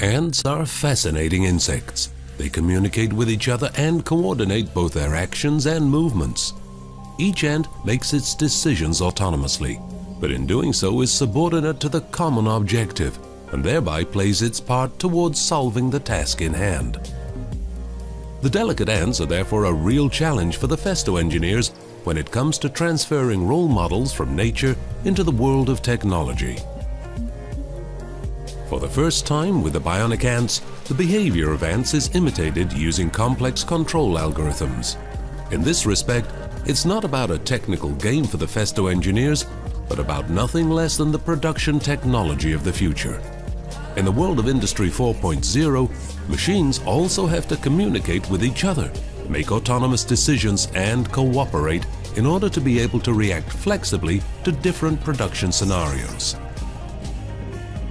Ants are fascinating insects. They communicate with each other and coordinate both their actions and movements. Each ant makes its decisions autonomously, but in doing so is subordinate to the common objective and thereby plays its part towards solving the task in hand. The delicate ants are therefore a real challenge for the Festo engineers when it comes to transferring role models from nature into the world of technology. For the first time with the bionic ants, the behavior of ants is imitated using complex control algorithms. In this respect, it's not about a technical game for the Festo engineers, but about nothing less than the production technology of the future. In the world of Industry 4.0, machines also have to communicate with each other, make autonomous decisions and cooperate in order to be able to react flexibly to different production scenarios.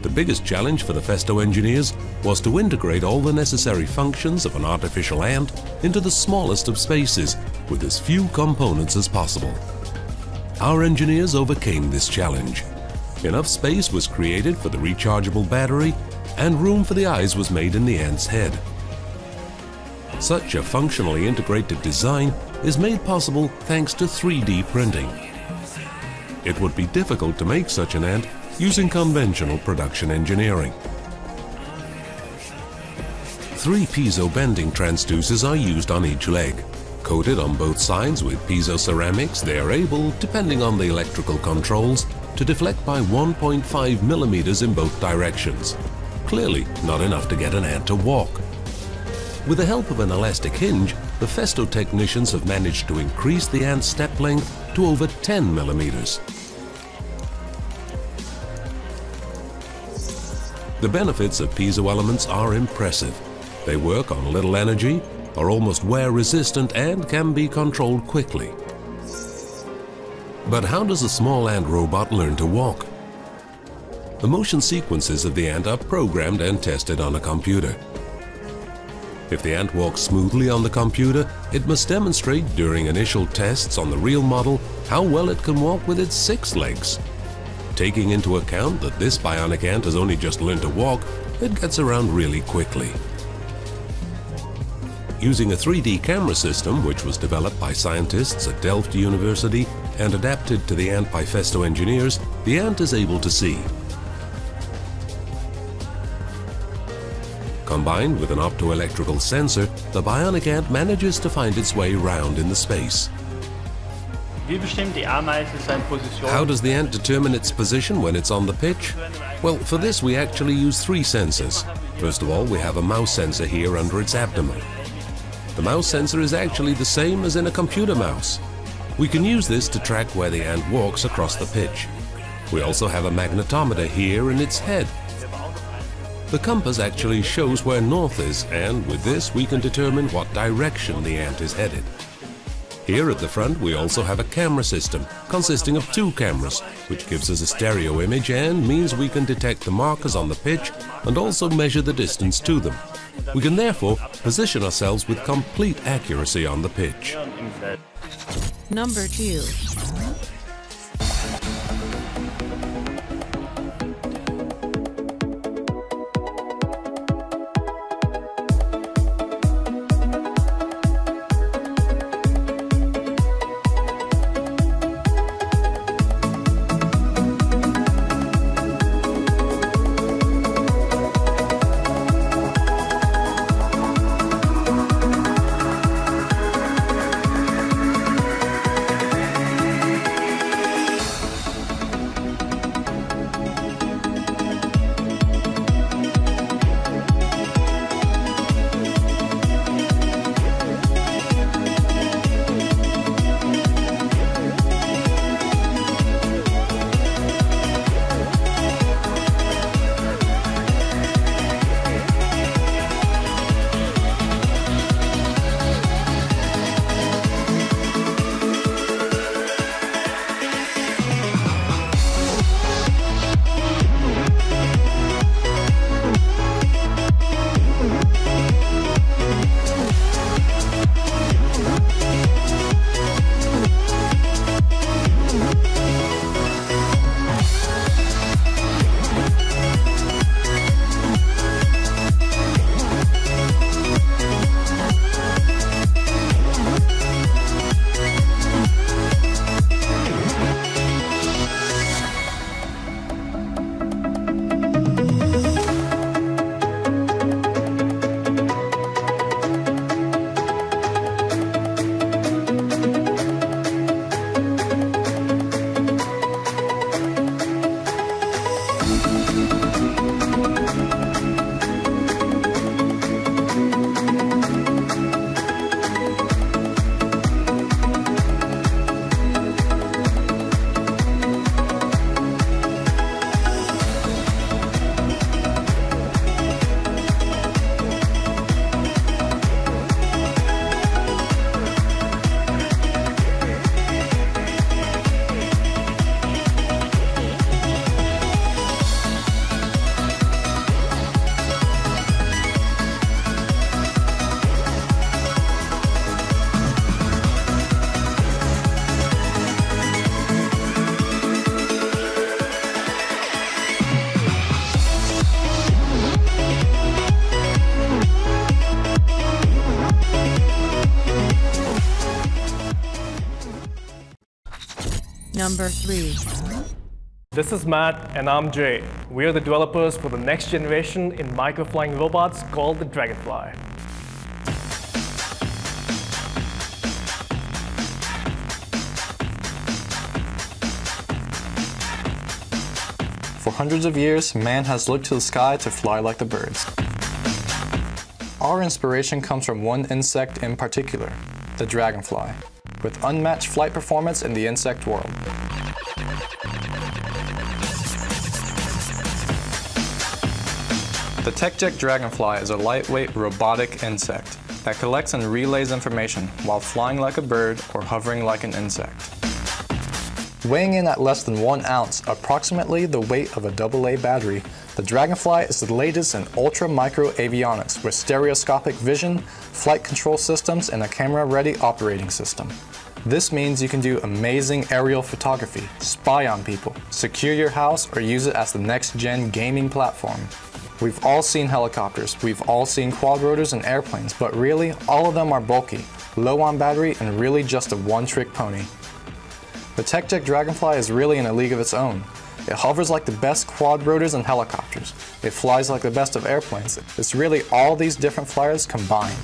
The biggest challenge for the Festo engineers was to integrate all the necessary functions of an artificial ant into the smallest of spaces with as few components as possible. Our engineers overcame this challenge. Enough space was created for the rechargeable battery and room for the eyes was made in the ant's head. Such a functionally integrated design is made possible thanks to 3D printing. It would be difficult to make such an ant using conventional production engineering. Three piezo bending transducers are used on each leg. Coated on both sides with piezo ceramics, they are able, depending on the electrical controls, to deflect by 1.5 millimeters in both directions. Clearly not enough to get an ant to walk. With the help of an elastic hinge, the Festo technicians have managed to increase the ant's step length to over 10 millimeters. The benefits of piezo elements are impressive. They work on little energy, are almost wear resistant and can be controlled quickly. But how does a small ant robot learn to walk? The motion sequences of the ant are programmed and tested on a computer. If the ant walks smoothly on the computer, it must demonstrate during initial tests on the real model how well it can walk with its six legs. Taking into account that this bionic ant has only just learned to walk, it gets around really quickly. Using a 3D camera system which was developed by scientists at Delft University and adapted to the ant by Festo engineers, the ant is able to see. Combined with an optoelectrical sensor, the bionic ant manages to find its way round in the space. How does the ant determine its position when it's on the pitch? Well, for this we actually use three sensors. First of all, we have a mouse sensor here under its abdomen. The mouse sensor is actually the same as in a computer mouse. We can use this to track where the ant walks across the pitch. We also have a magnetometer here in its head. The compass actually shows where north is and with this we can determine what direction the ant is headed. Here at the front we also have a camera system consisting of two cameras which gives us a stereo image and means we can detect the markers on the pitch and also measure the distance to them. We can therefore position ourselves with complete accuracy on the pitch. Number 2 Number 3. This is Matt and I'm Jay. We are the developers for the next generation in microflying robots called the Dragonfly. For hundreds of years, man has looked to the sky to fly like the birds. Our inspiration comes from one insect in particular, the dragonfly, with unmatched flight performance in the insect world. The TechJect Dragonfly is a lightweight robotic insect that collects and relays information while flying like a bird or hovering like an insect. Weighing in at less than one ounce, approximately the weight of a AA battery, the Dragonfly is the latest in ultra micro avionics with stereoscopic vision, flight control systems, and a camera-ready operating system. This means you can do amazing aerial photography, spy on people, secure your house, or use it as the next-gen gaming platform. We've all seen helicopters, we've all seen quadrotors and airplanes, but really, all of them are bulky, low on battery, and really just a one-trick pony. The TechJect Dragonfly is really in a league of its own. It hovers like the best quadrotors and helicopters. It flies like the best of airplanes. It's really all these different flyers combined.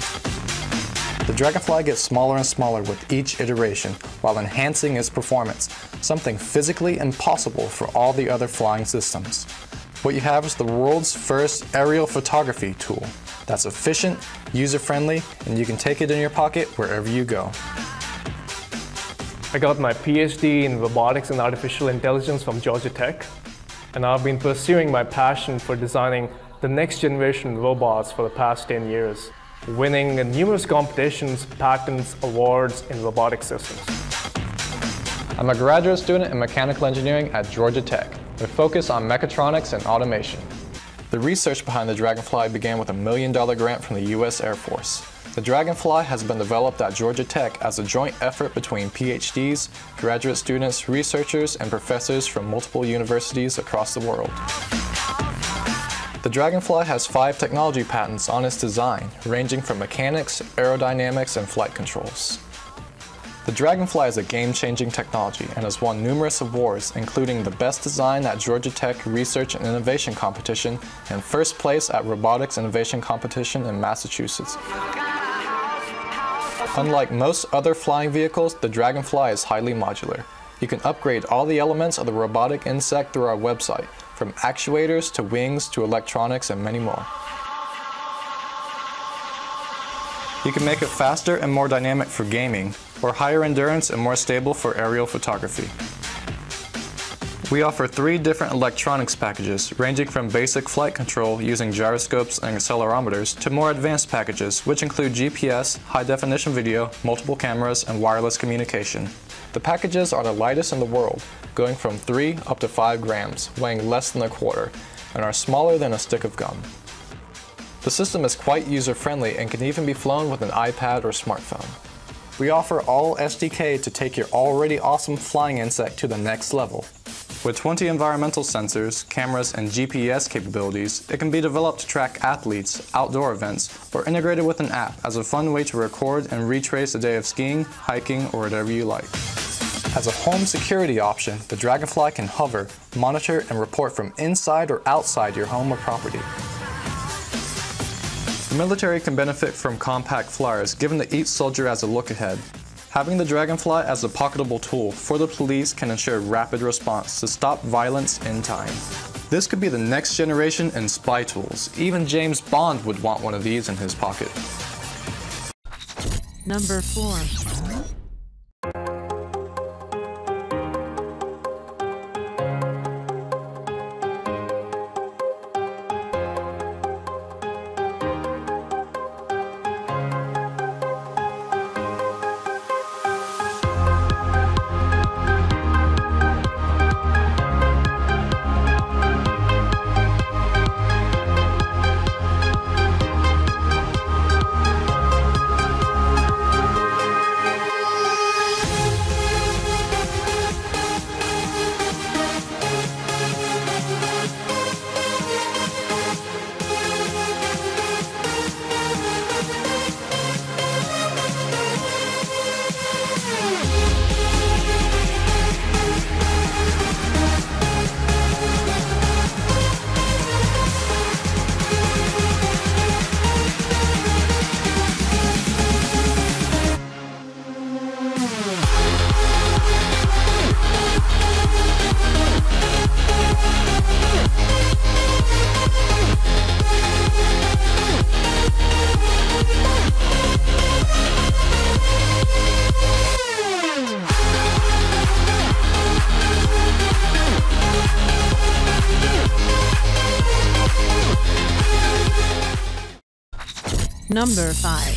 The Dragonfly gets smaller and smaller with each iteration while enhancing its performance, something physically impossible for all the other flying systems. What you have is the world's first aerial photography tool that's efficient, user-friendly, and you can take it in your pocket wherever you go. I got my PhD in robotics and artificial intelligence from Georgia Tech, and I've been pursuing my passion for designing the next generation robots for the past 10 years, winning numerous competitions, patents, awards in robotic systems. I'm a graduate student in mechanical engineering at Georgia Tech, with focus on mechatronics and automation. The research behind the Dragonfly began with a million dollar grant from the U.S. Air Force. The Dragonfly has been developed at Georgia Tech as a joint effort between PhDs, graduate students, researchers, and professors from multiple universities across the world. The Dragonfly has five technology patents on its design, ranging from mechanics, aerodynamics, and flight controls. The Dragonfly is a game-changing technology and has won numerous awards, including the Best Design at Georgia Tech Research and Innovation Competition and first place at Robotics Innovation Competition in Massachusetts. Unlike most other flying vehicles, the Dragonfly is highly modular. You can upgrade all the elements of the robotic insect through our website, from actuators to wings to electronics and many more. You can make it faster and more dynamic for gaming, or higher endurance and more stable for aerial photography. We offer three different electronics packages, ranging from basic flight control using gyroscopes and accelerometers to more advanced packages, which include GPS, high-definition video, multiple cameras, and wireless communication. The packages are the lightest in the world, going from 3 up to 5 grams, weighing less than a quarter, and are smaller than a stick of gum. The system is quite user-friendly and can even be flown with an iPad or smartphone. We offer all SDK to take your already awesome flying insect to the next level. With 20 environmental sensors, cameras, and GPS capabilities, it can be developed to track athletes, outdoor events, or integrated with an app as a fun way to record and retrace a day of skiing, hiking, or whatever you like. As a home security option, the Dragonfly can hover, monitor, and report from inside or outside your home or property. The military can benefit from compact flyers given that each soldier has a look ahead, Having the Dragonfly as a pocketable tool for the police can ensure rapid response to stop violence in time. This could be the next generation in spy tools. Even James Bond would want one of these in his pocket. Number 4. Number 5.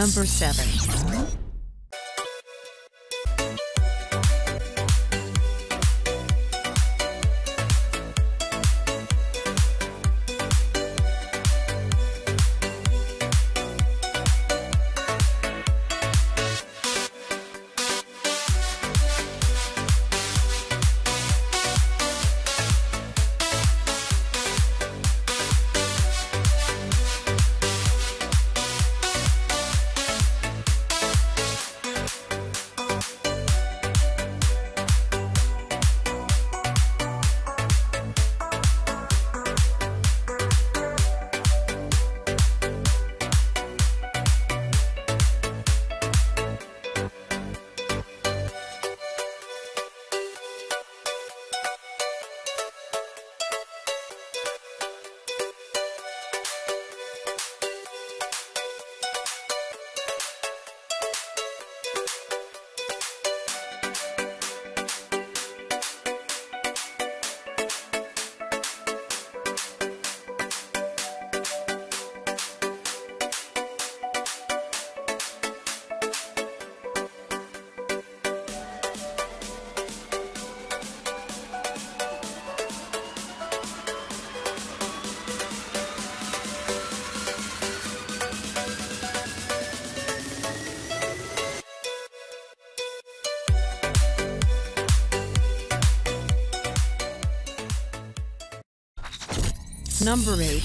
Number 7. Number 8.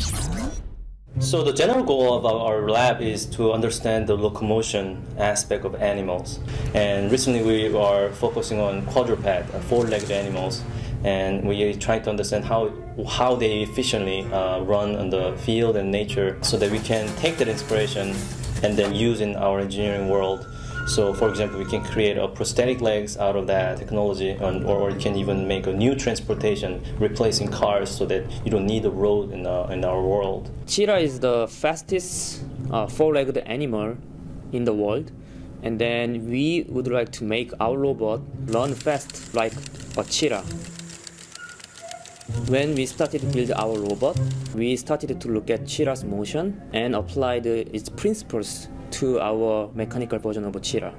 So the general goal of our lab is to understand the locomotion aspect of animals. And recently we are focusing on quadruped, uh, four-legged animals, and we try to understand how how they efficiently uh, run on the field and nature, so that we can take that inspiration and then use in our engineering world so, for example, we can create a prosthetic legs out of that technology, and, or, or you can even make a new transportation replacing cars so that you don't need a road in, uh, in our world. Cheetah is the fastest uh, four-legged animal in the world, and then we would like to make our robot run fast like a cheetah. When we started to build our robot, we started to look at cheetah's motion and applied its principles to our mechanical version of cheetah.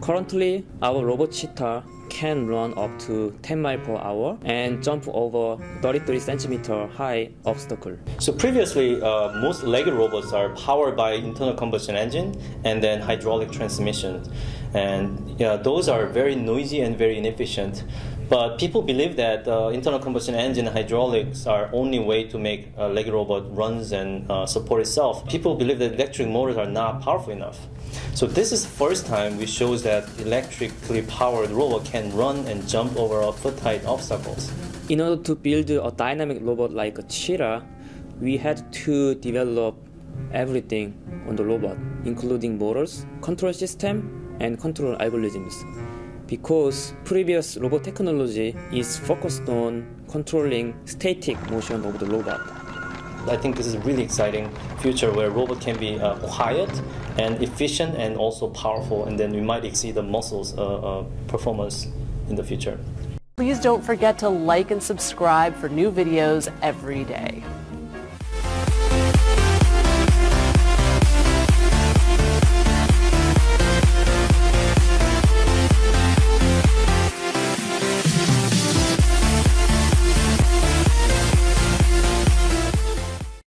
Currently, our robot cheetah can run up to 10 miles per hour and jump over 33 centimeter high obstacle. So previously, uh, most legged robots are powered by internal combustion engine and then hydraulic transmission, and yeah, those are very noisy and very inefficient. But people believe that uh, internal combustion engine hydraulics are only way to make a legged robot runs and uh, support itself. People believe that electric motors are not powerful enough. So this is the first time we shows that electrically powered robot can run and jump over a foot-height obstacles. In order to build a dynamic robot like a cheetah, we had to develop everything on the robot, including motors, control system, and control algorithms. Because previous robot technology is focused on controlling static motion of the robot. I think this is a really exciting future where robot can be uh, quiet and efficient and also powerful, and then we might exceed the muscles uh, uh, performance in the future. Please don't forget to like and subscribe for new videos every day.